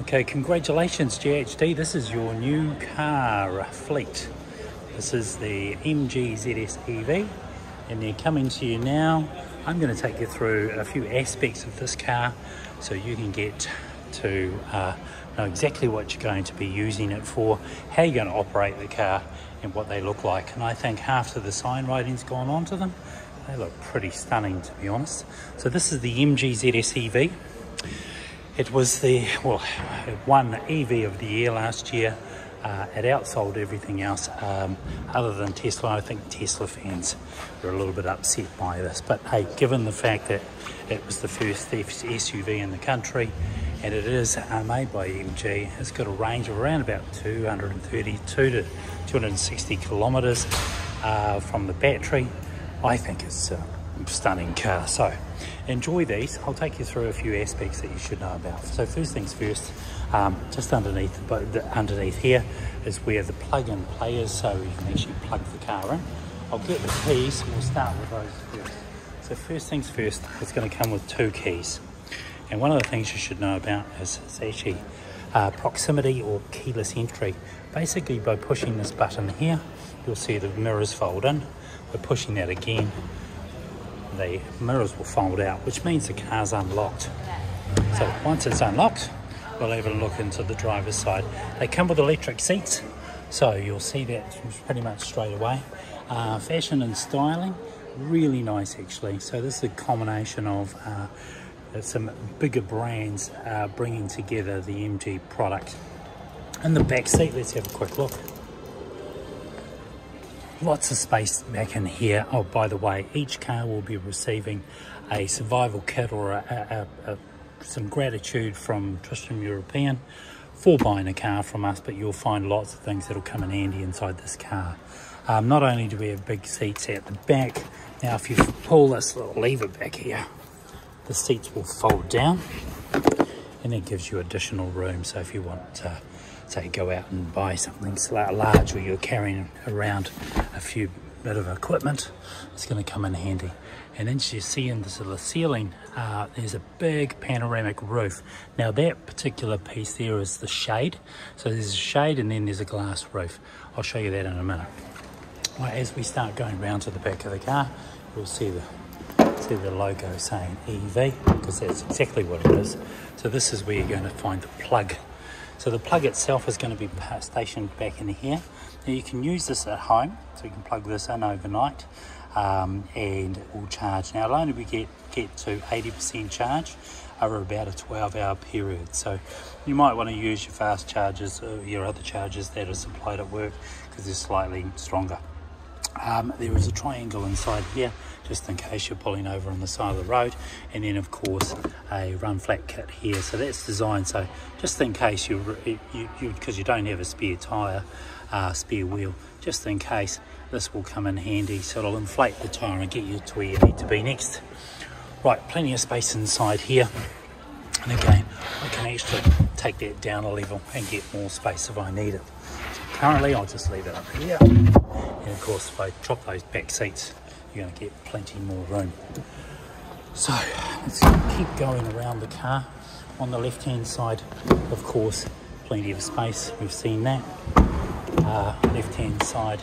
Okay, congratulations GHD. This is your new car fleet. This is the MG ZS EV and they're coming to you now. I'm going to take you through a few aspects of this car so you can get to uh, know exactly what you're going to be using it for, how you're going to operate the car and what they look like. And I think after the sign writing's gone onto them, they look pretty stunning to be honest. So this is the MG ZS EV. It was the, well, it won EV of the year last year. Uh, it outsold everything else um, other than Tesla. I think Tesla fans were a little bit upset by this. But hey, given the fact that it was the first SUV in the country and it is uh, made by MG, it's got a range of around about 232 to 260 kilometres uh, from the battery. I think it's a stunning car. So enjoy these. I'll take you through a few aspects that you should know about. So first things first, um, just underneath, but underneath here is where the plug-in play is, so you can actually plug the car in. I'll get the keys, and we'll start with those first. So first things first, it's going to come with two keys. And one of the things you should know about is it's actually uh, proximity or keyless entry. Basically by pushing this button here, you'll see the mirrors fold in. By pushing that again, the mirrors will fold out, which means the car's unlocked. So once it's unlocked, we'll have a look into the driver's side. They come with electric seats, so you'll see that pretty much straight away. Uh, fashion and styling, really nice actually. So this is a combination of uh, some bigger brands uh, bringing together the MG product. In the back seat, let's have a quick look lots of space back in here. Oh, by the way, each car will be receiving a survival kit or a, a, a, some gratitude from Tristram European for buying a car from us, but you'll find lots of things that'll come in handy inside this car. Um, not only do we have big seats at the back, now if you pull this little lever back here, the seats will fold down and it gives you additional room. So if you want to say go out and buy something large where you're carrying around a few bit of equipment, it's going to come in handy. And then you see in the, ceiling, uh, there's a big panoramic roof. Now that particular piece there is the shade. So there's a shade and then there's a glass roof. I'll show you that in a minute. Well, as we start going round to the back of the car, you'll see the see the logo saying EV because that's exactly what it is. So this is where you're going to find the plug so the plug itself is going to be stationed back in here. Now you can use this at home, so you can plug this in overnight um, and it will charge. Now it'll only get, get to 80% charge over about a 12 hour period. So you might want to use your fast chargers or your other chargers that are supplied at work because they're slightly stronger. Um, there is a triangle inside here just in case you're pulling over on the side of the road. And then of course a run flat kit here. So that's designed so just in case you because you, you, don't have a spare tire uh, spare wheel just in case this will come in handy. So it'll inflate the tire and get you to where you need to be next. Right plenty of space inside here. And again I can actually take that down a level and get more space if I need it currently I'll just leave it up here. And of course if I drop those back seats you're going to get plenty more room. So let's keep going around the car. On the left hand side of course plenty of space. We've seen that. Uh, left hand side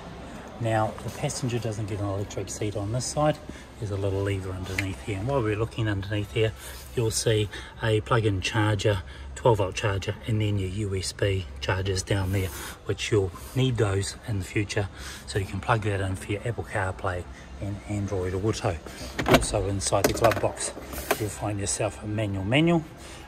now the passenger doesn't get an electric seat on this side. There's a little lever underneath here. And while we're looking underneath here you'll see a plug-in charger 12 volt charger and then your USB chargers down there which you'll need those in the future. So you can plug that in for your Apple CarPlay and Android Auto. Also inside the glove box you'll find yourself a manual manual,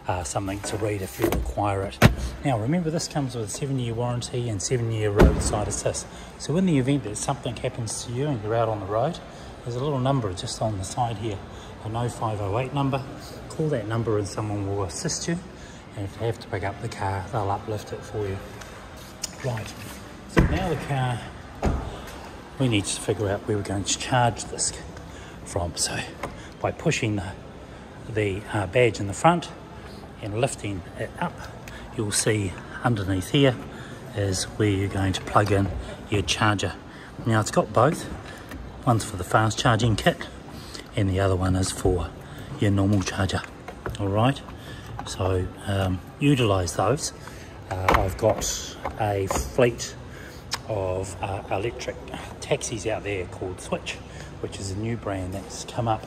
uh, something to read if you require it. Now remember this comes with a 7 year warranty and 7 year roadside assist. So in the event that something happens to you and you're out on the road, there's a little number just on the side here, a 0508 number. Call that number and someone will assist you and if you have to pick up the car, they'll uplift it for you. Right, so now the car, we need to figure out where we're going to charge this from. So by pushing the, the uh, badge in the front and lifting it up, you'll see underneath here is where you're going to plug in your charger. Now it's got both. One's for the fast charging kit and the other one is for your normal charger. All right. So um, utilize those. Uh, I've got a fleet of uh, electric taxis out there called Switch, which is a new brand that's come up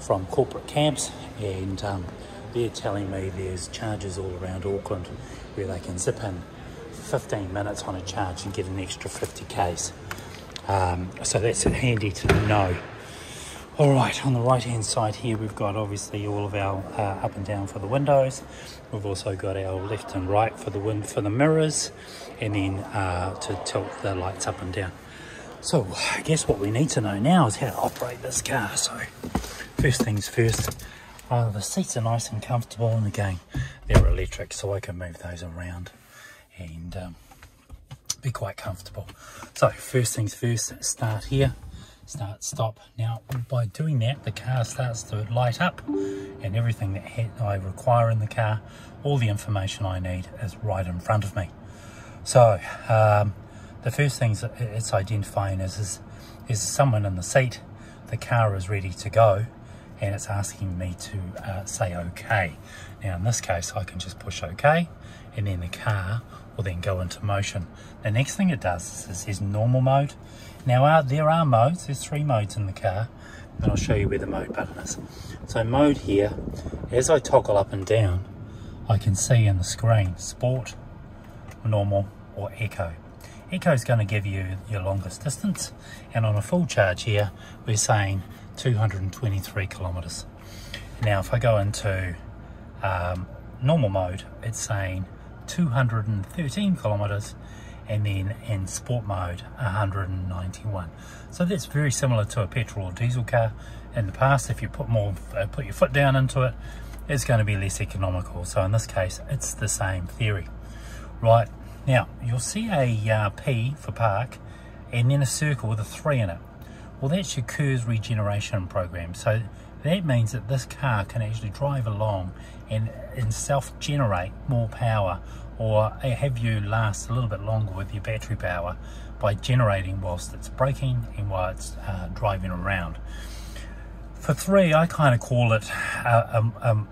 from corporate cabs, and um, they're telling me there's charges all around Auckland where they can zip in 15 minutes on a charge and get an extra 50 k's. Um, so that's handy to know. All right, on the right hand side here, we've got obviously all of our uh, up and down for the windows. We've also got our left and right for the wind for the mirrors, and then uh, to tilt the lights up and down. So I guess what we need to know now is how to operate this car. So first things first, uh, the seats are nice and comfortable, and again, they're electric, so I can move those around and um, be quite comfortable. So first things first, start here. Start stop. Now by doing that the car starts to light up and everything that I require in the car all the information I need is right in front of me. So um, the first things it's identifying is, is is someone in the seat. The car is ready to go and it's asking me to uh, say okay now in this case I can just push okay and then the car will then go into motion the next thing it does is, it says normal mode now uh, there are modes, there's three modes in the car, and I'll show you where the mode button is. So mode here, as I toggle up and down, I can see in the screen, sport, normal, or eco. Eco is going to give you your longest distance, and on a full charge here, we're saying 223 kilometers. Now if I go into um, normal mode, it's saying 213 kilometers and then in sport mode 191 so that's very similar to a petrol or diesel car. In the past if you put more uh, put your foot down into it it's going to be less economical. So in this case it's the same theory. Right now you'll see a uh, P for park and then a circle with a 3 in it well that's your KERS regeneration program so that means that this car can actually drive along and, and self-generate more power or have you last a little bit longer with your battery power by generating whilst it's braking and while it's uh, driving around. For three, I kind of call it a, a,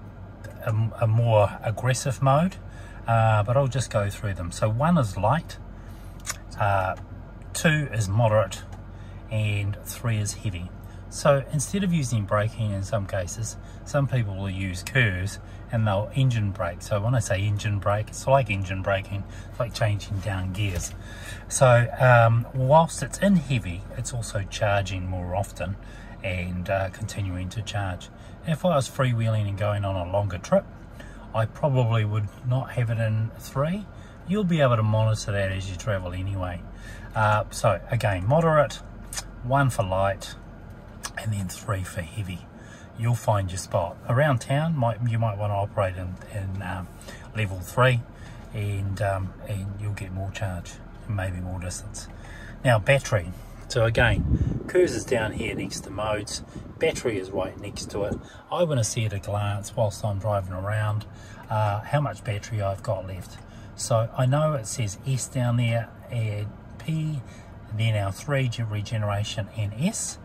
a, a more aggressive mode, uh, but I'll just go through them. So one is light, uh, two is moderate, and three is heavy. So instead of using braking in some cases, some people will use curves and they'll engine brake. So when I say engine brake, it's like engine braking, it's like changing down gears. So um, whilst it's in heavy, it's also charging more often and uh, continuing to charge. If I was freewheeling and going on a longer trip, I probably would not have it in three. You'll be able to monitor that as you travel anyway. Uh, so again, moderate, one for light, and then three for heavy. You'll find your spot. Around town, might you might want to operate in, in um, level three and, um, and you'll get more charge and maybe more distance. Now battery. So again, KERS is down here next to modes. Battery is right next to it. I want to see at a glance whilst I'm driving around uh, how much battery I've got left. So I know it says S down there, and P, then our 3G regeneration NS.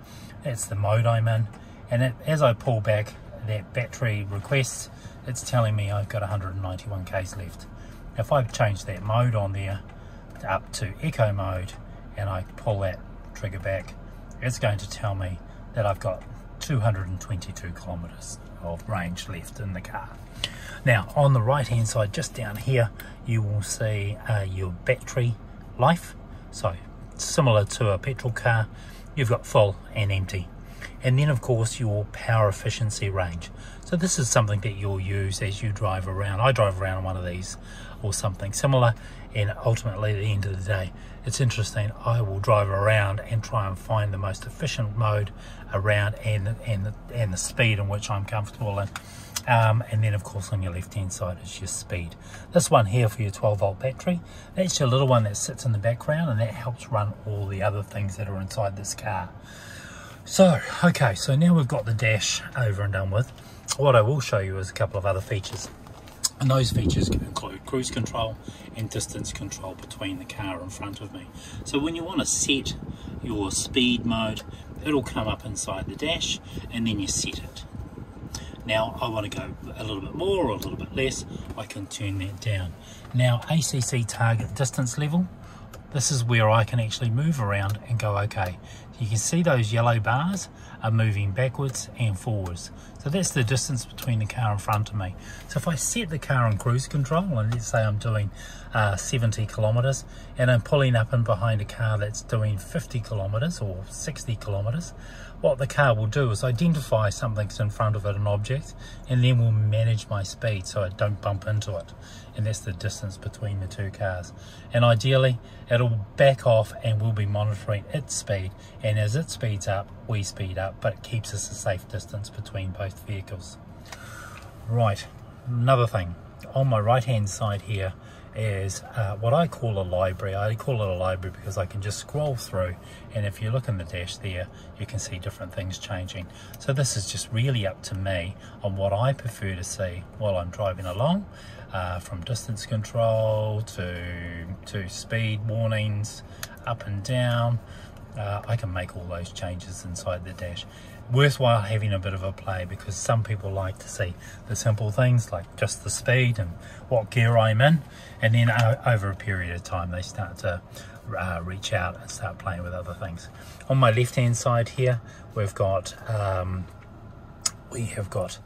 That's the mode I'm in. And it, as I pull back that battery request, it's telling me I've got 191 k's left. If I change that mode on there up to eco mode and I pull that trigger back, it's going to tell me that I've got 222 kilometers of range left in the car. Now on the right hand side, just down here, you will see uh, your battery life. So similar to a petrol car, you've got full and empty. And then of course your power efficiency range. So this is something that you'll use as you drive around. I drive around one of these or something similar and ultimately at the end of the day it's interesting I will drive around and try and find the most efficient mode around and and and the speed in which I'm comfortable in um, and then of course on your left hand side is your speed this one here for your 12 volt battery that's your little one that sits in the background and that helps run all the other things that are inside this car so okay so now we've got the dash over and done with what I will show you is a couple of other features and those features can include cruise control and distance control between the car in front of me. So when you want to set your speed mode, it'll come up inside the dash and then you set it. Now I want to go a little bit more or a little bit less, I can turn that down. Now ACC target distance level, this is where I can actually move around and go okay. You can see those yellow bars are moving backwards and forwards. So that's the distance between the car in front of me. So if I set the car on cruise control and let's say I'm doing uh, 70 kilometers and I'm pulling up in behind a car that's doing 50 kilometers or 60 kilometers, what the car will do is identify something's in front of it, an object, and then will manage my speed so I don't bump into it. And that's the distance between the two cars. And ideally, it'll back off and we'll be monitoring its speed. And as it speeds up, we speed up, but it keeps us a safe distance between both vehicles. Right, another thing. On my right hand side here, is uh, what I call a library. I call it a library because I can just scroll through and if you look in the dash there you can see different things changing. So this is just really up to me on what I prefer to see while I'm driving along uh, from distance control to, to speed warnings up and down. Uh, I can make all those changes inside the dash worthwhile having a bit of a play because some people like to see the simple things like just the speed and what gear I'm in and then over a period of time they start to uh, reach out and start playing with other things. On my left hand side here we've got um, we have got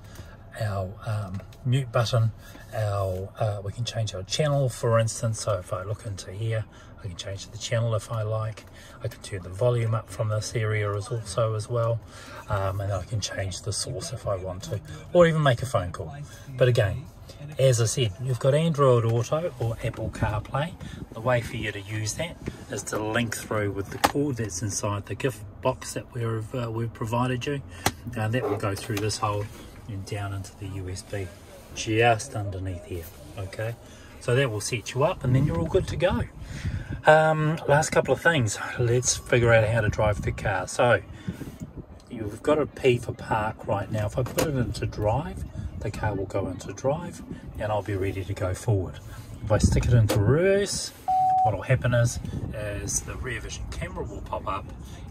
our um, mute button our uh, we can change our channel for instance so if I look into here I can change the channel if I like. I can turn the volume up from this area as also as well. Um, and I can change the source if I want to, or even make a phone call. But again, as I said, you've got Android Auto or Apple CarPlay. The way for you to use that is to link through with the cord that's inside the gift box that we've, uh, we've provided you. And that will go through this hole and down into the USB just underneath here, okay? So that will set you up and then you're all good to go. Um, last couple of things. Let's figure out how to drive the car. So you've got a P for park right now. If I put it into drive, the car will go into drive and I'll be ready to go forward. If I stick it into reverse, what will happen is, is the rear vision camera will pop up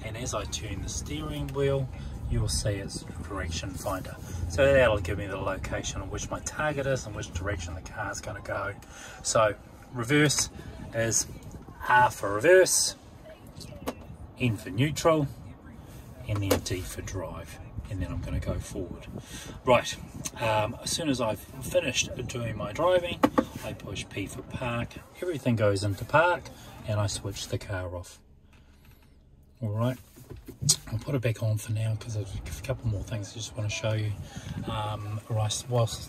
and as I turn the steering wheel, you'll see its direction finder. So that'll give me the location of which my target is and which direction the car is going to go. So reverse is R for reverse, N for neutral, and then D for drive. And then I'm going to go forward. Right, um, as soon as I've finished doing my driving, I push P for park, everything goes into park, and I switch the car off. All right, I'll put it back on for now because there's a couple more things I just want to show you. Um, whilst,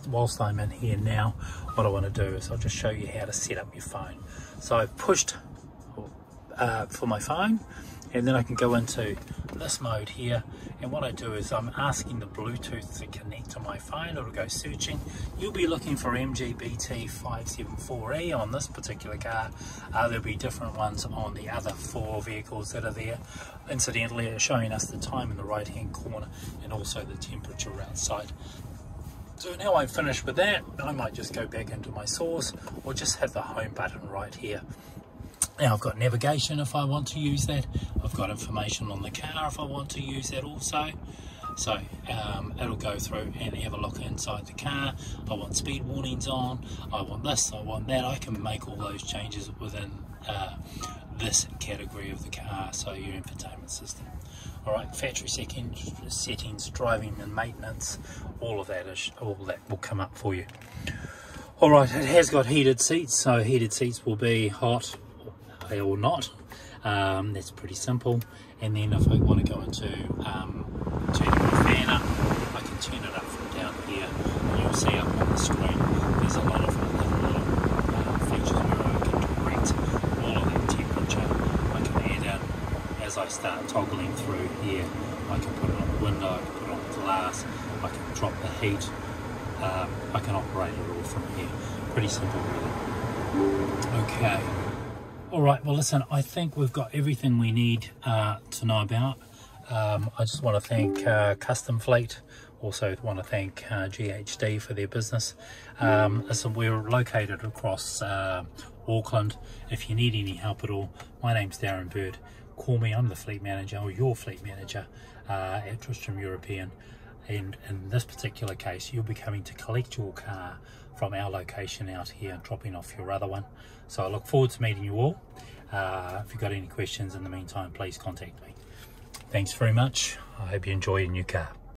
whilst I'm in here now, what I want to do is I'll just show you how to set up your phone. So I've pushed uh, for my phone and then I can go into this mode here and what I do is I'm asking the Bluetooth to connect to my phone it'll go searching. You'll be looking for MGBT574E on this particular car. Uh, there'll be different ones on the other four vehicles that are there. Incidentally it's showing us the time in the right hand corner and also the temperature outside. So now I'm finished with that I might just go back into my source or just have the home button right here now I've got navigation if I want to use that. I've got information on the car if I want to use that also. So um, it'll go through and have a look inside the car. I want speed warnings on. I want this. I want that. I can make all those changes within uh, this category of the car. So your infotainment system. All right, factory settings, driving and maintenance. All of that is all that will come up for you. All right, it has got heated seats, so heated seats will be hot, or not. Um, that's pretty simple. And then if I want to go into um, turning the fan up, I can turn it up from down here. And you'll see up on the screen, there's a lot of little uh, features where I can direct all of that temperature. I can add in, as I start toggling through here, I can put it on the window, I can put it on the glass, I can drop the heat. Um, I can operate it all from here. Pretty simple really. Okay. All right, well, listen, I think we've got everything we need uh, to know about. Um, I just want to thank uh, Custom Fleet. Also want to thank uh, GHD for their business. Um, we're located across uh, Auckland. If you need any help at all, my name's Darren Bird. Call me, I'm the fleet manager or your fleet manager uh, at Tristram European. And in this particular case, you'll be coming to collect your car from our location out here dropping off your other one. So I look forward to meeting you all. Uh, if you've got any questions in the meantime, please contact me. Thanks very much. I hope you enjoy your new car.